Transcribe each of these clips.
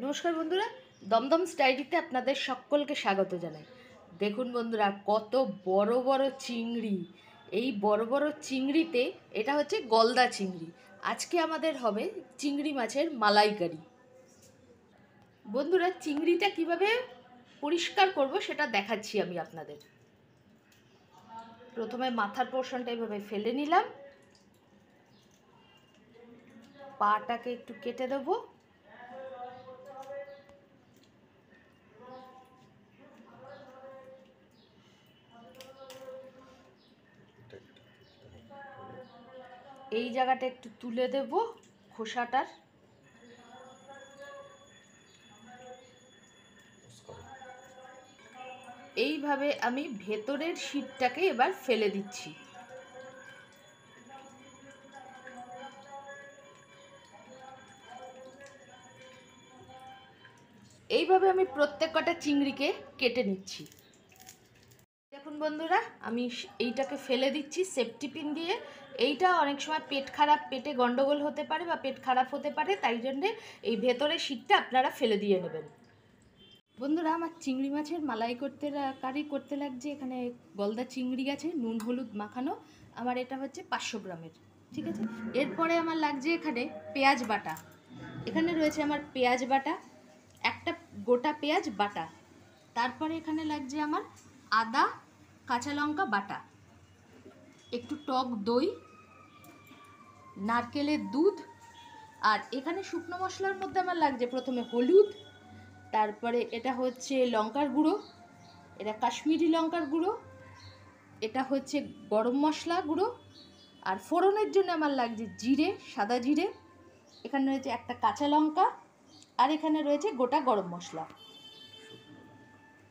নমস্কার বন্ধুরা, দমদম স্টাইলিতে আপনাদের সকলকে স্বাগত জানাই। দেখুন বন্ধুরা, কত বড় বড় চিংড়ি। এই বড় বড় চিংড়িতে এটা হচ্ছে গলদা চিংড়ি। আজকে আমাদের হবে চিংড়ি মাছের মালাইকারি। বন্ধুরা, চিংড়িটা কীভাবে পরিষ্কার করব সেটা দেখাচ্ছি আমি আপনাদের। প্রথমে মাথার পোর্শনটা এভাবে ফেলে নিলাম। পাটাকে একটু কেটে দেবো। এই জায়গাটা একটু তুলে দেব খোসাটার। এইভাবে আমি ভেতরের শীতটাকে এবার ফেলে দিচ্ছি। এইভাবে আমি প্রত্যেক কটা চিংড়িকে কেটে নিচ্ছি। দেখুন বন্ধুরা, আমি এইটাকে ফেলে দিচ্ছি সেফটি পিন দিয়ে। এইটা অনেক সময় পেট খারাপ, পেটে গন্ডগোল হতে পারে বা পেট খারাপ হতে পারে, তাই জন্যে এই ভেতরের শীতটা আপনারা ফেলে দিয়ে নেবেন। বন্ধুরা, আমার চিংড়ি মাছের মালাই করতে কারি করতে লাগছে। এখানে গলদা চিংড়ি আছে, নুন, হলুদ মাখানো। আমার এটা হচ্ছে পাঁচশো গ্রামের, ঠিক আছে? এরপরে আমার লাগছে এখানে পেঁয়াজ বাটা। এখানে রয়েছে আমার পেঁয়াজ বাটা, একটা গোটা পেঁয়াজ বাটা। তারপরে এখানে লাগছে আমার আদা কাঁচা লঙ্কা, বাটা। একটু টক দই, নারকেলের দুধ, আর এখানে শুকনো মশলার মধ্যে আমার লাগছে প্রথমে হলুদ, তারপরে এটা হচ্ছে লঙ্কার গুঁড়ো, এটা কাশ্মীরি লঙ্কার গুঁড়ো, এটা হচ্ছে গরম মশলা গুঁড়ো, আর ফোড়নের জন্য আমার লাগছে জিরে, সাদা জিরে। এখানে রয়েছে একটা কাঁচা লঙ্কা, আর এখানে রয়েছে গোটা গরম মশলা।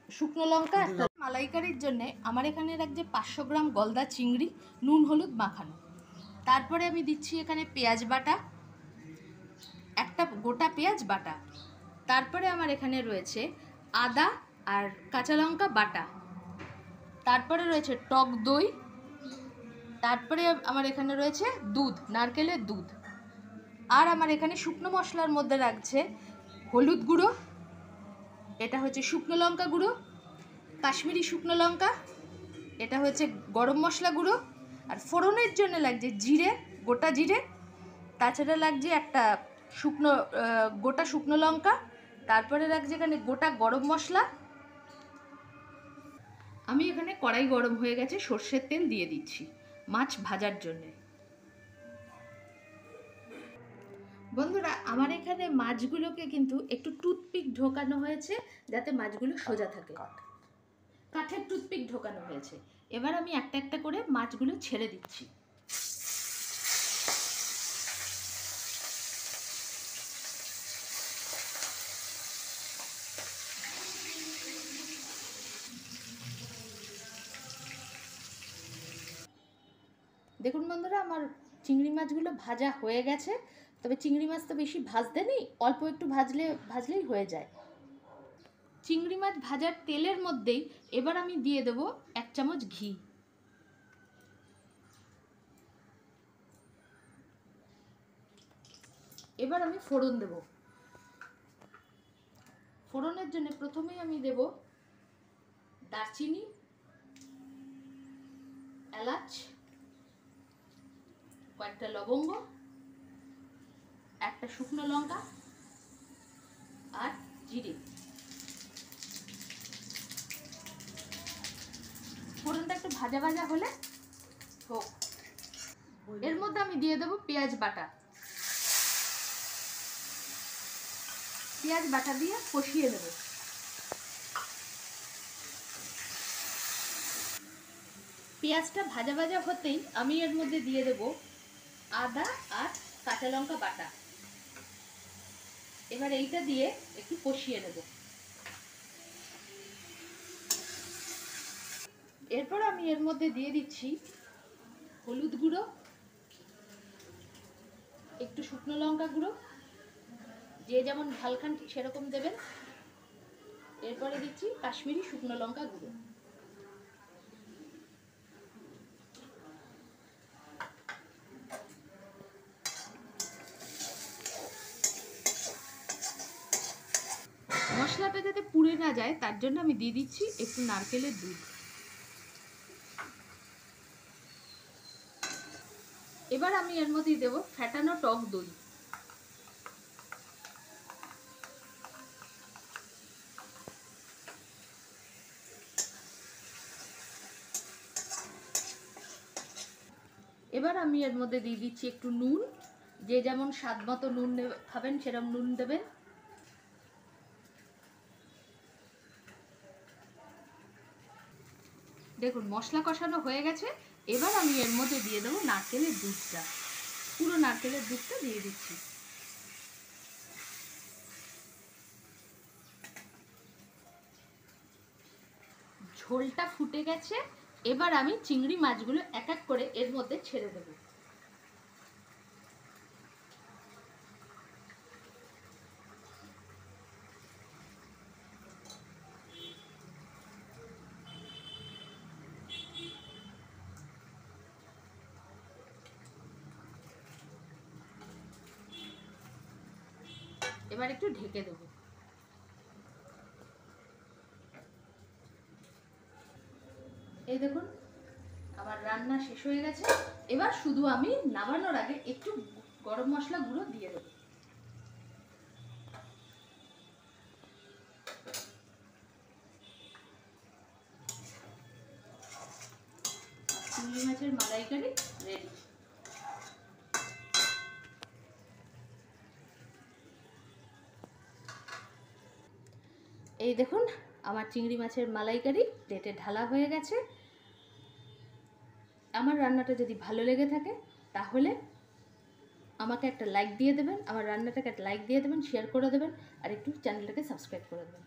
শুকনো লঙ্কা একটা মালাইকারির জন্য আমার এখানে রাখছে পাঁচশো গ্রাম গলদা চিংড়ি, নুন, হলুদ মাখানো। তারপরে আমি দিচ্ছি এখানে পেঁয়াজ বাটা, একটা গোটা পেঁয়াজ বাটা। তারপরে আমার এখানে রয়েছে আদা আর কাঁচা লঙ্কা বাটা। তারপরে রয়েছে টক দই। তারপরে আমার এখানে রয়েছে দুধ, নারকেলের দুধ। আর আমার এখানে শুকনো মশলার মধ্যে রাখছে হলুদ গুঁড়ো এটা হচ্ছে শুকনো লঙ্কা গুঁড়ো, কাশ্মীরি শুকনো লঙ্কা, এটা হচ্ছে গরম মশলা গুঁড়ো, আর ফোড়নের জন্য লাগছে জিরে, গোটা জিরে, তাছাড়া লাগছে একটা শুকনো গোটা শুকনো লঙ্কা, তারপরে লাগছে এখানে গোটা গরম মশলা। আমি এখানে কড়াই গরম হয়ে গেছে, সর্ষের তেল দিয়ে দিচ্ছি মাছ ভাজার জন্যে। বন্ধুরা আমার এখানে মাছগুলোকে কিন্তু একটু টুথপিক ঢোকানো হয়েছে যাতে মাছগুলো সোজা থাকে। কাঠের টুথপিক ঢোকানো হয়েছে। এবার আমি একটা একটা করে মাছগুলো ছেড়ে দিচ্ছি। দেখুন বন্ধুরা আমার চিংড়ি মাছগুলো ভাজা হয়ে গেছে। তবে চিংড়ি মাছ তো বেশি ভাজতে নেই, অল্প একটু ভাজলে, ভাজলেই হয়ে যায়। চিংড়ি মাছ ভাজার তেলের মধ্যেই এবার আমি দিয়ে দেব এক চামচ ঘি। এবার আমি ফোড়ন দেব। ফোড়নের জন্য প্রথমেই আমি দেব দারচিনি, এলাচ, কয়েকটা লবঙ্গ একটা শুকনো লঙ্কা আর জিরে। ফোড়নটা একটু ভাজা ভাজা হলে হোক। এর মধ্যে আমি দিয়ে দেবো পেঁয়াজ বাটা। পেঁয়াজ বাটা দিয়ে কষিয়ে নেব। পেঁয়াজটা ভাজা ভাজা হতেই আমি এর মধ্যে দিয়ে দেব আদা আর কাঁচা লঙ্কা বাটা। এবার এইটা দিয়ে একটু কষিয়ে নেব। এরপর আমি এর মধ্যে দিয়ে দিচ্ছি হলুদ গুঁড়ো, একটু শুকনো লঙ্কা গুঁড়ো, যে যেমন ঝাল খান ঠিক সেরকম দেবেন। এরপরে দিচ্ছি কাশ্মীরি শুকনো লঙ্কা গুঁড়ো। পুড়ে না যায়, তার জন্য আমি দিয়ে দিচ্ছি একটু নারকেলের দুধ। এবার আমি এর মধ্যে দেবো ফ্যাটানো টক দই। এবার আমি এর মধ্যে দিয়ে দিচ্ছি একটু নুন। যে যেমন স্বাদ মতো নুন খাবেন সেরকম নুন দেবেন। দেখুন, মশলা কষানো হয়ে গেছে। এবার আমি এর মধ্যে দিয়ে দেবো নারকেলের দুধটা। পুরো নারকেলের দুধটা দিয়ে দিচ্ছি। ঝোলটা ফুটে গেছে। এবার আমি চিংড়ি মাছগুলো এক এক করে এর মধ্যে ছেড়ে দেবো। এবার একটু ঢেকে দেবো। এই দেখুন, আমার রান্না শেষ হয়ে গেছে। এবার শুধু আমি নামানোর আগে একটু গরম মশলা গুঁড়ো দিয়ে দেবো। চিংড়ি মাছের মালাইকারি রেডি। এই দেখুন, আমার চিংড়ি মাছের মালাইকারি প্লেটে ঢালা হয়ে গেছে। আমার রান্নাটা যদি ভালো লেগে থাকে, তাহলে আমাকে একটা লাইক দিয়ে দেবেন, আমার রান্নাটাকে একটা লাইক দিয়ে দেবেন শেয়ার করে দেবেন, আর একটু চ্যানেলটাকে সাবস্ক্রাইব করে দেবেন।